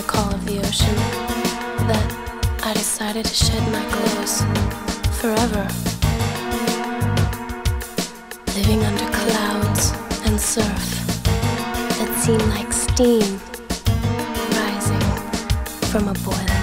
the call of the ocean that I decided to shed my clothes forever. Living under clouds and surf that seemed like steam rising from a boiling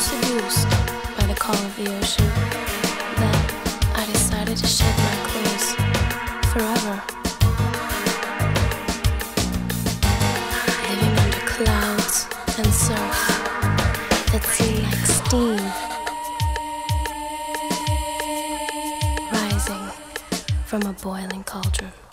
so seduced by the call of the ocean that I decided to shed my clothes forever. Living under clouds and surf that seemed like steam rising from a boiling cauldron.